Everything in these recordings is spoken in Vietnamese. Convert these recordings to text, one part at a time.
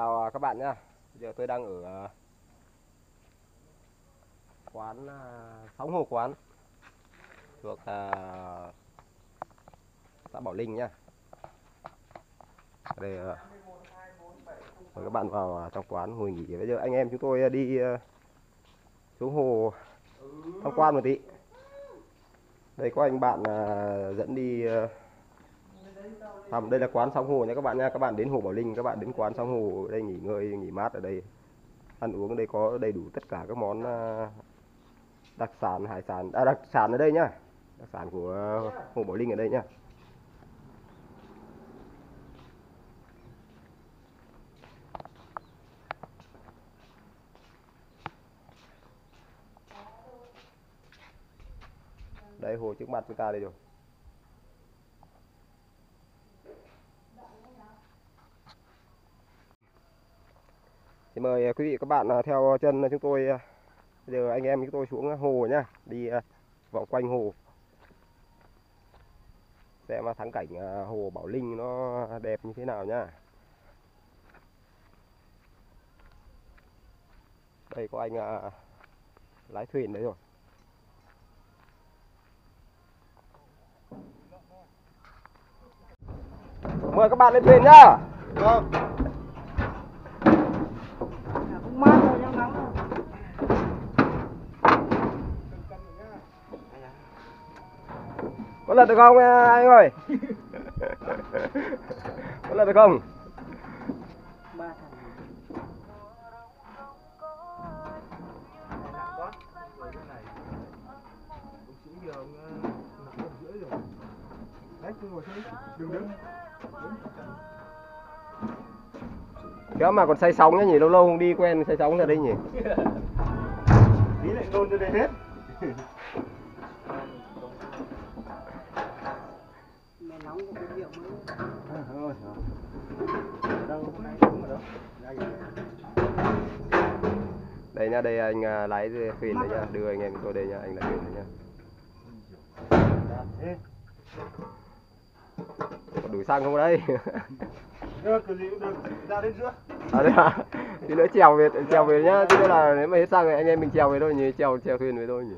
chào à, các bạn nhá Giờ tôi đang ở à, quán à, Sóng Hồ Quán thuộc xã Bảo Linh nhá. Đây mời các bạn vào trong quán ngồi nghỉ. Bây giờ anh em chúng tôi đi xuống hồ tham quan một tí. Đây có anh bạn dẫn đi à, đây là quán sóng hồ nha các bạn nha. Các bạn đến hồ Bảo Linh các bạn đến quán sóng hồ ở đây nghỉ ngơi nghỉ mát ở đây. Ăn uống ở đây có đầy đủ tất cả các món à, đặc sản hải sản à, đặc sản ở đây nhá. Đặc sản của hồ Bảo Linh ở đây nhá. Đây hồ trước mặt chúng ta đây rồi. Mời à, quý vị các bạn à, theo chân chúng tôi à, bây giờ anh em chúng tôi xuống hồ nhá, đi vòng quanh hồ. Xem mà thắng cảnh hồ Bảo Linh nó đẹp như thế nào nhá. Đây có anh lái thuyền đấy rồi. Mời các bạn lên thuyền nhá. Vâng. cũng mát rồi nhưng nóng rồi. có lật được không à, anh ơi có lật được không ba thằng Này nặng quá. Rồi cái này. Ông sĩ giờ ông ờ, nặng một rưỡi được không anh ơi có Đừng được không? Kéo mà còn say sóng nữa nhỉ, lâu lâu không đi quen say sóng ra đây nhỉ. Tí lại nôn cho đây hết. Đâu. Đây nha, đây anh à, lái thuyền đấy nha, đưa anh em tôi đây nha, anh lái thuyền đấy nha. Đạt đủ xăng không đây? Ra đến giữa. à đây à, thì nữa trèo về, trèo về nhá, chứ là nếu mà hết xăng thì anh em mình trèo về thôi nhỉ, trèo trèo thuyền về thôi nhỉ.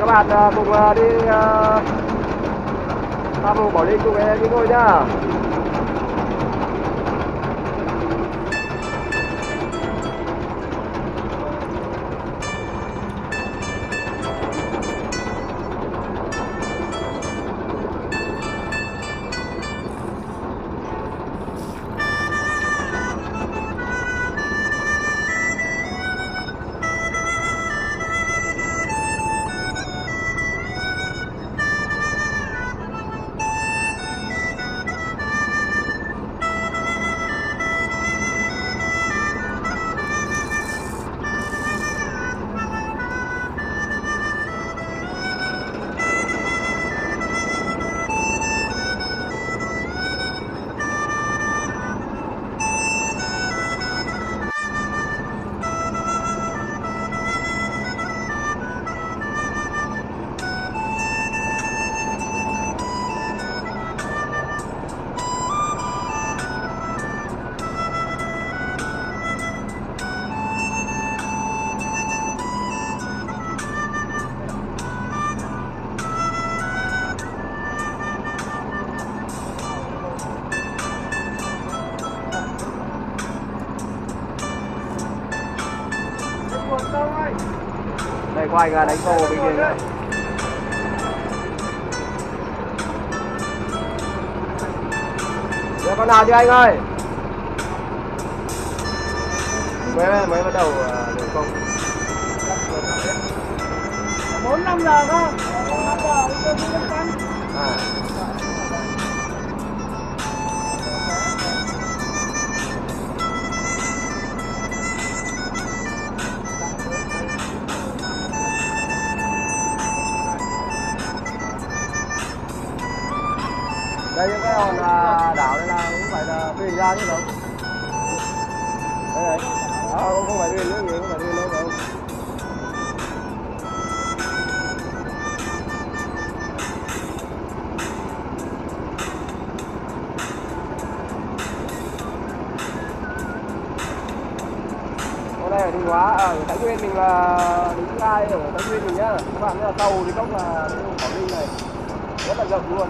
Các bạn à, cùng à, đi tham mưu bỏ Bảo cùng anh em chúng tôi nhá. Anh à, đánh cầu bên kia. Giờ con nào chưa anh ơi? Mới mới bắt đầu à, đường công. bốn năm giờ cơ bốn năm giờ tôi đi lên canh À. cái ra chứ không đây này. À, không không phải đi lớn người không phải đi lớn không đây ở Đình Hóa, ở Thái Nguyên mình là đứng ngay ở Thái Nguyên mình nhá. Các bạn là tàu thì cốc là Quảng Ninh này. Rất là rộng luôn.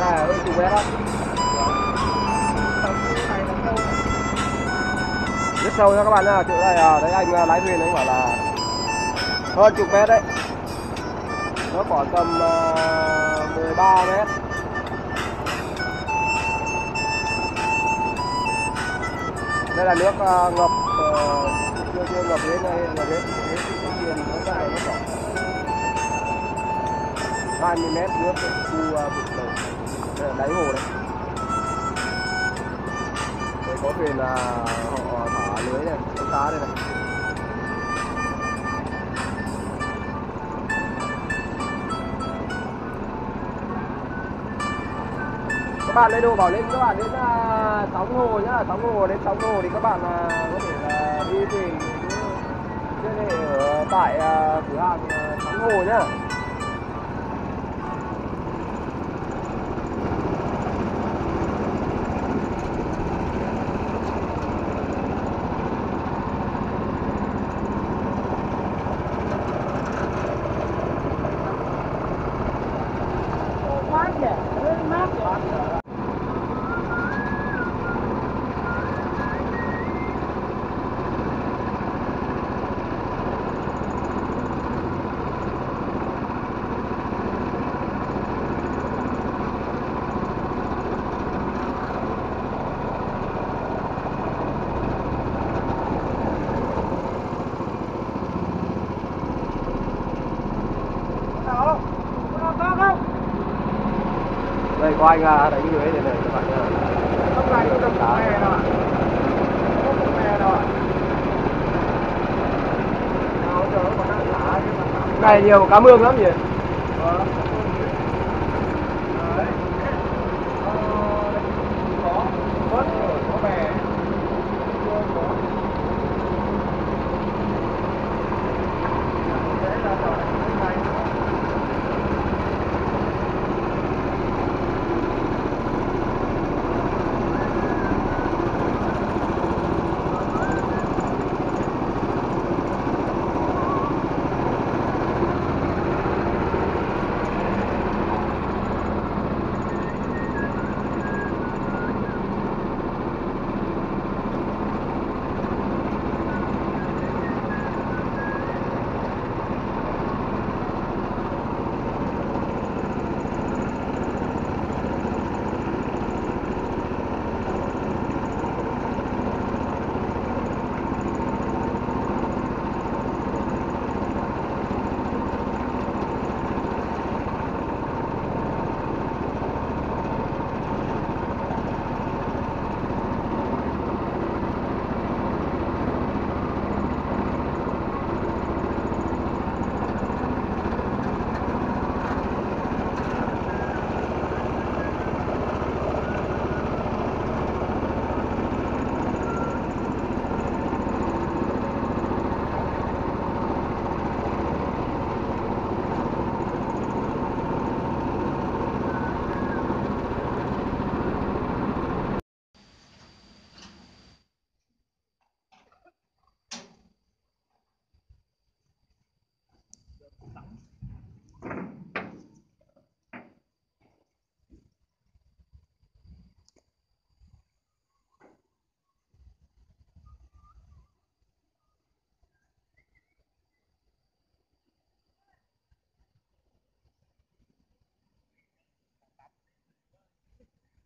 Này ở đó rất sâu nha các bạn nha chỗ này à, đấy anh à, lái thuyền anh bảo là hơn chục mét đấy. Nó khoảng tầm à, uh, 13 mét. Đây là nước à, ngập ờ, chưa chưa ngập đến đây ngập đến đến cái thuyền nó dài nó khoảng 20 mét nước khu vực đầu đáy hồ đấy đây có thuyền là họ thả lưới này đánh cá đây này các bạn lên đồ bảo lên, các bạn đến à, sóng hồ nhá, sóng hồ đến sóng hồ thì các bạn à, có thể là đi thuyền tại ờ, cửa hàng ờ, thắng hồ nhá mát nhỉ Ê, mát nhỉ Nào, có nào có không? Đây có anh à, đánh lưới này này các bạn nhá Không phải có đầm cá hè đâu ạ. Này nhiều cá mương lắm nhỉ Vâng. Đấy. Ờ, có vớt rồi, có bè. Chưa có. Đấy là tỏi cái này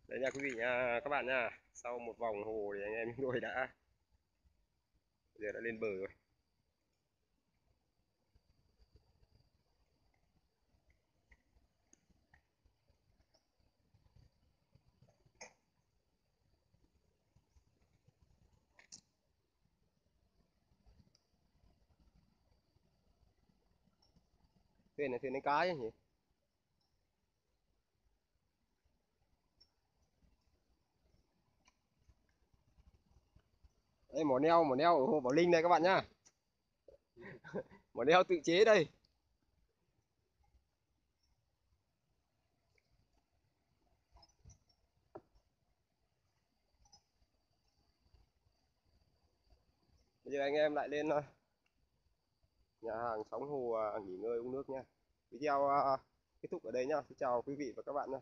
đấy nha quý vị nha, các bạn nha. Sau một vòng hồ thì anh em chúng tôi đã giờ đã lên bờ rồi. Thuyền này thuyền đánh cá chứ nhỉ? Đây, mỏ neo mỏ neo ở hồ Bảo Linh đây các bạn nhá. Mỏ neo tự chế đây. Bây giờ anh em lại lên thôi nhà hàng sóng hồ à, nghỉ ngơi, uống nước nha video à, à, kết thúc ở đây nha xin chào quý vị và các bạn nha.